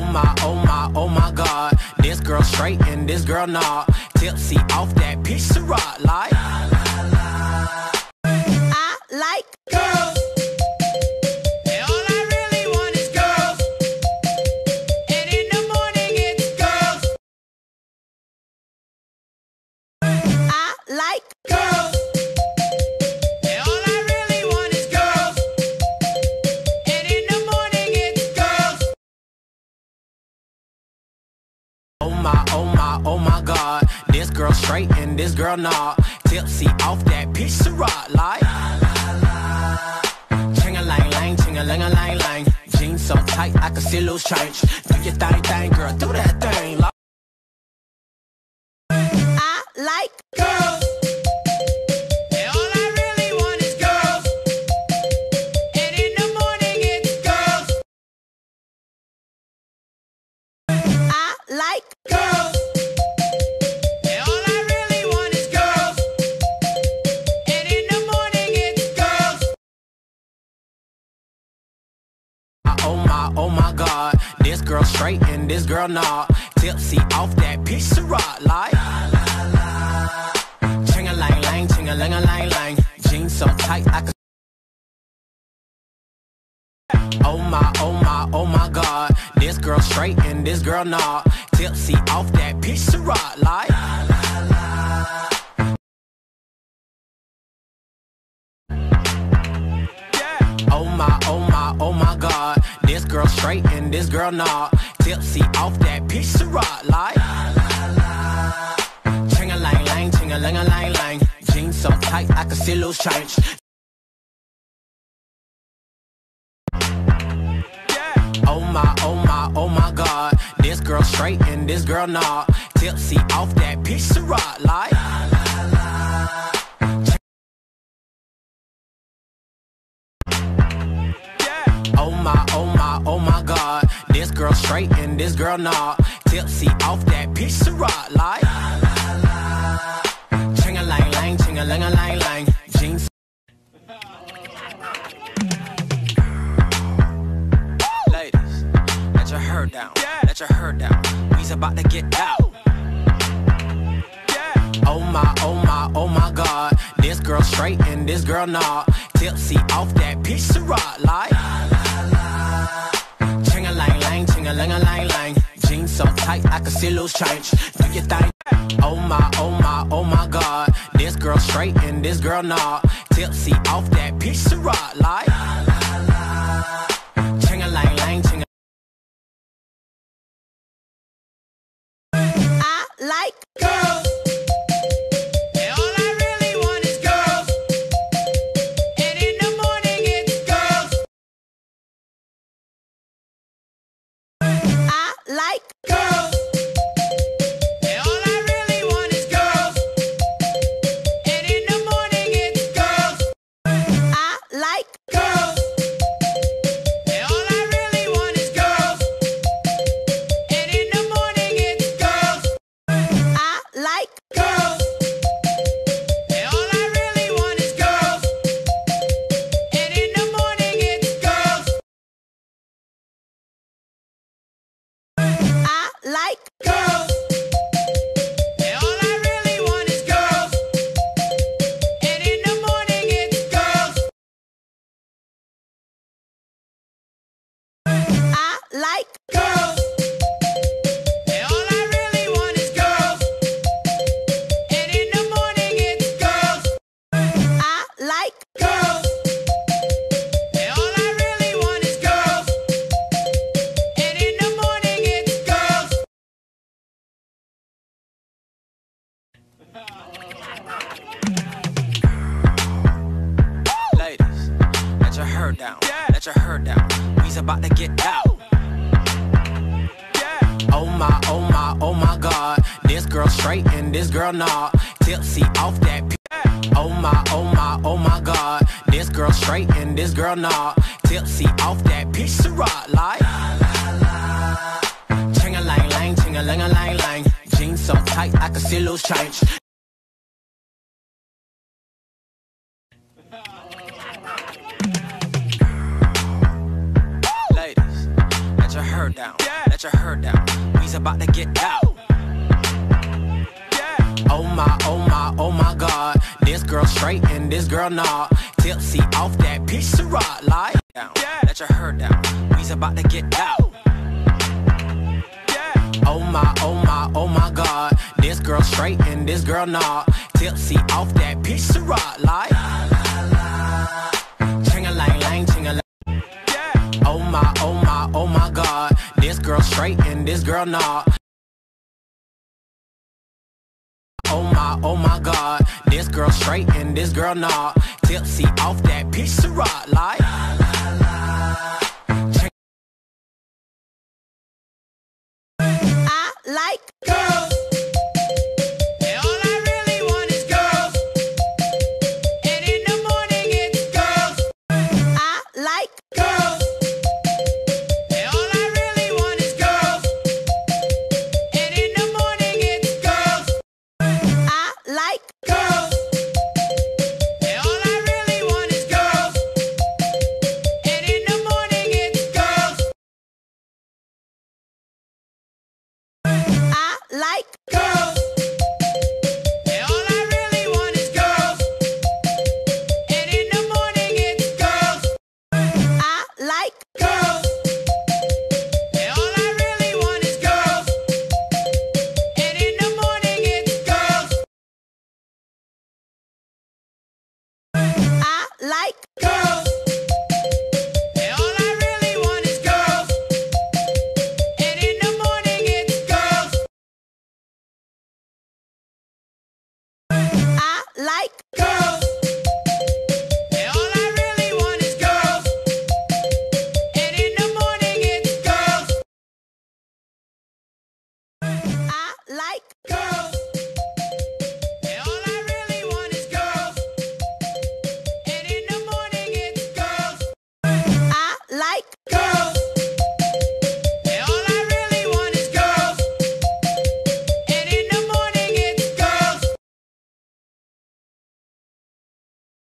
Oh my, oh my, oh my God. This girl straight and this girl not. Tipsy off that of rock like. I this girl not. Tipsy off that of rock like. Ching a lang lang, ching a lang a lang lang. Jeans so tight I can see loose change. Do your thing, thing, girl, do that thing. Like I like This girl straight and this girl not. Tipsy off that of rock like. Ching a lang lang, ching a lang a lang lang. Jeans so tight I could. Oh my, oh my, oh my God. This girl straight and this girl not. Tipsy off that of rock like. Girl not. Tipsy off that piece of rock like. Ching a lang lang, ching a lang a lang lang. Jeans so tight I can see loose change. Oh my, oh my, oh my God. This girl straight and this girl not. Tipsy off that piece of rock like. Straight and this girl not. Tipsy off that piece of rock like. Ching a lang lang, ching a lang a lang lang. Jeans. Ladies, let your hair down. Let your hair down. We's about to get out. Oh my, oh my, oh my God. This girl straight and this girl not. Tipsy off that piece of rock like. A lang a lang lang. Jeans so tight I can see loose change. Do your thing. Oh my, oh my, oh my God. This girl straight and this girl not. Tipsy off that piece of rock like. Ching a lang lang, ching a I like girls. Like girls. It's girls. I like girls. They all I really want is girls. And in the morning, it's girls. Ladies, let your hair down. Let your hair down. We's about to get out. Oh my, oh my, oh my God. This girl straight and this girl not. Tipsy off that. Oh my, oh my, oh my God. This girl straight and this girl not. Tipsy off that piece of rock like. Ching a lang lang, ching a lang a lang lang. Jeans so tight I can see loose change. Ladies, let your hair down. Let your heard down. We's about to get out. Oh my, oh my, oh my God. This girl straight and this girl not. Tipsy off that piece of rock. Lie down. Let your heard down. We's about to get out. Oh my, oh my, oh my God. This girl straight and this girl not. Tipsy off that piece of rock. Lie. Straight and this girl not. Oh my, oh my God. This girl straight and this girl not. Tipsy off that of rock. Lie. I like girls. like girls.